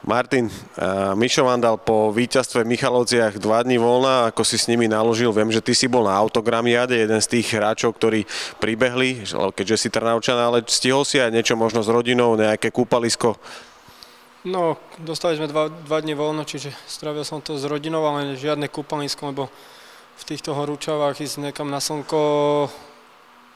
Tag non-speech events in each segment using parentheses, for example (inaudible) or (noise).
Martin, uh, Mišo vám dal po víťazstve v Michalovciach dva dní voľna, ako si s nimi naložil. Viem, že ty si bol na autogramiade, jeden z tých hráčov, ktorí pribehli, keďže si Trnavčan, ale stihol si aj niečo možno s rodinou, nejaké kúpalisko? No, dostali sme dva, dva dní voľno, čiže strávil som to s rodinou, ale žiadne kúpalisko, lebo v týchto horúčavách ísť nekam na slnko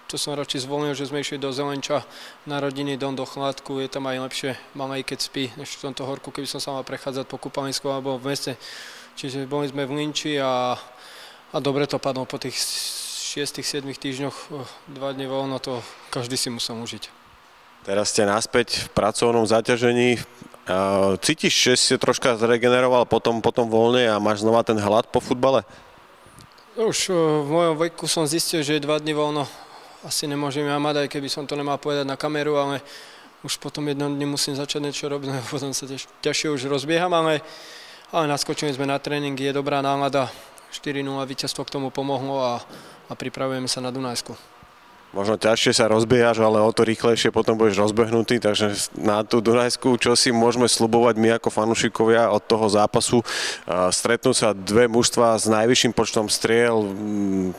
to som radšej zvolil, že sme išli do Zelenča na rodiny dom do chladku, je tam aj lepšie, mám aj keď spí, než v tomto horku, keby som sa mal prechádzať po kúpalisku alebo v meste. Čiže boli sme v Linči a, a dobre to padlo po tých 6-7 týždňoch, dva dní voľno, to každý si musel užiť. Teraz ste naspäť v pracovnom zaťažení. Cítiš, že si troška zregeneroval potom, potom voľne a máš znova ten hlad po futbale? Už v mojom veku som zistil, že dva dní voľno asi nemôžem ja mať, aj keby som to nemal povedať na kameru, ale už potom jednom dni musím začať niečo robiť, (laughs) lebo potom sa ťaž, ťažšie už rozbieham, ale, ale naskočili sme na tréning, je dobrá nálada, 4-0 víťazstvo k tomu pomohlo a, a pripravujeme sa na Dunajsku možno ťažšie sa rozbiehaš, ale o to rýchlejšie potom budeš rozbehnutý, takže na tú Dunajsku, čo si môžeme slubovať my ako fanúšikovia od toho zápasu, stretnú sa dve mužstva s najvyšším počtom striel,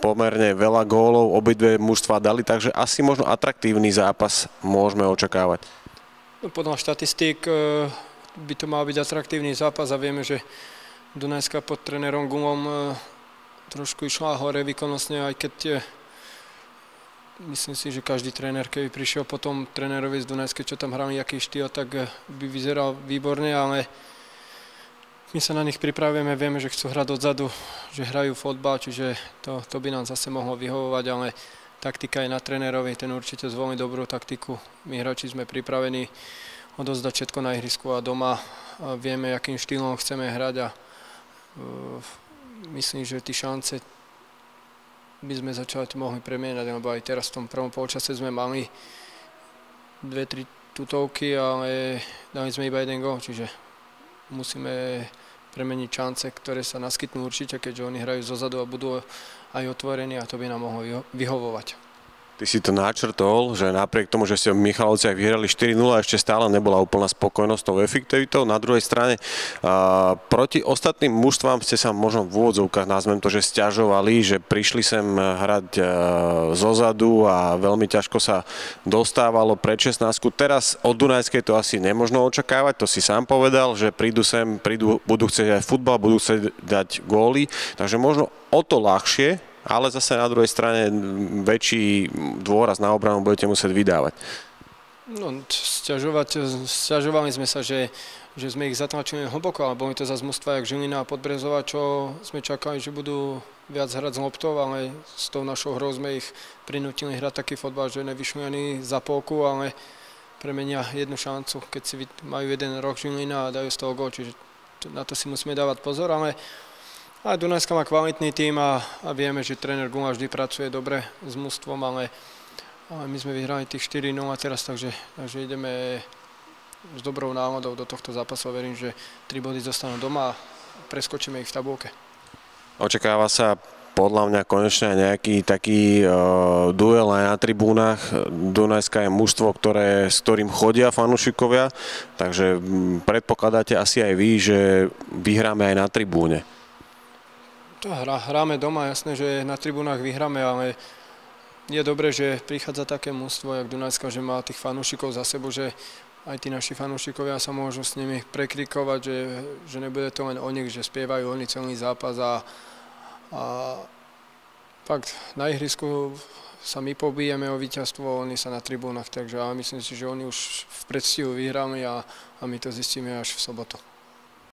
pomerne veľa gólov, obidve mužstva dali, takže asi možno atraktívny zápas môžeme očakávať. No, podľa štatistík e, by to mal byť atraktívny zápas a vieme, že Dunajska pod trénerom Gumom e, trošku išla hore výkonnostne, aj keď Myslím si, že každý tréner, keby prišiel potom trénerovi z Dunajske, čo tam hrali, aký štýl, tak eh, by vyzeral výborne, ale my sa na nich pripravujeme, vieme, že chcú hrať odzadu, že hrajú fotbal, čiže to, to by nám zase mohlo vyhovovať, ale taktika je na trénerovi, ten určite zvolí dobrú taktiku. My hráči sme pripravení odozdať všetko na ihrisku a doma a vieme, akým štýlom chceme hrať a uh, myslím, že tie šance by sme začať mohli premienať, lebo aj teraz v tom prvom polčase sme mali dve, tri tutovky, ale dali sme iba jeden gol, čiže musíme premeniť šance, ktoré sa naskytnú určite, keďže oni hrajú zozadu a budú aj otvorení a to by nám mohlo vyhovovať. Ty si to načrtol, že napriek tomu, že ste v Michalovciach vyhrali 4-0, ešte stále nebola úplná spokojnosť tou efektivitou. Na druhej strane, a, proti ostatným mužstvám ste sa možno v úvodzovkách, nazvem to, že stiažovali, že prišli sem hrať a, zozadu a veľmi ťažko sa dostávalo pred 16. Teraz od Dunajskej to asi nemožno očakávať, to si sám povedal, že prídu sem, prídu, budú chcieť aj futbal, budú chcieť dať góly, takže možno o to ľahšie ale zase na druhej strane väčší dôraz na obranu budete musieť vydávať. No, sťažovať, sťažovali sme sa, že, že sme ich zatlačili hlboko, ale boli to zase mústva jak Žilina a Podbrezova, čo sme čakali, že budú viac hrať z loptov, ale s tou našou hrou sme ich prinútili hrať taký fotbal, že nevyšli ani za polku, ale premenia jednu šancu, keď si majú jeden rok Žilina a dajú z toho gol, čiže na to si musíme dávať pozor, ale a Dunajska má kvalitný tým a, a vieme, že tréner Guma vždy pracuje dobre s mústvom, ale, ale my sme vyhrali tých 4-0 teraz, takže, takže ideme s dobrou náladou do tohto zápasu. Verím, že 3 body zostanú doma a preskočíme ich v tabulke. Očakáva sa podľa mňa konečne nejaký taký uh, duel aj na tribúnach. Dunajska je mužstvo, ktoré, s ktorým chodia fanúšikovia, takže predpokladáte asi aj vy, že vyhráme aj na tribúne. Hra, hráme doma, jasné, že na tribunách vyhráme, ale je dobré, že prichádza také mústvo, jak Dunajska, že má tých fanúšikov za sebou, že aj tí naši fanúšikovia sa môžu s nimi prekrikovať, že, že nebude to len o nich, že spievajú oni celý zápas a, a fakt na ihrisku sa my pobijeme o víťazstvo, oni sa na tribúnach, takže ja myslím si, že oni už v predstihu vyhráme a, a my to zistíme až v sobotu.